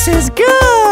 This is good!